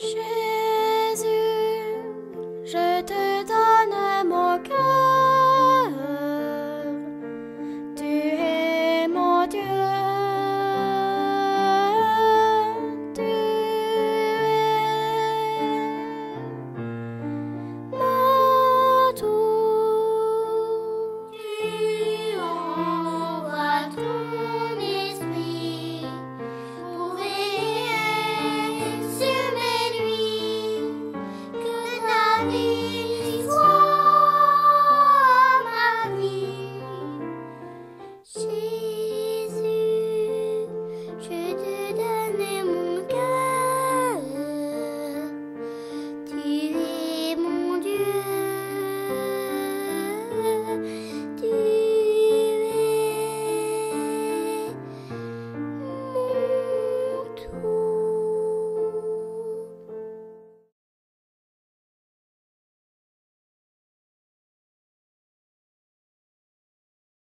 Shame. she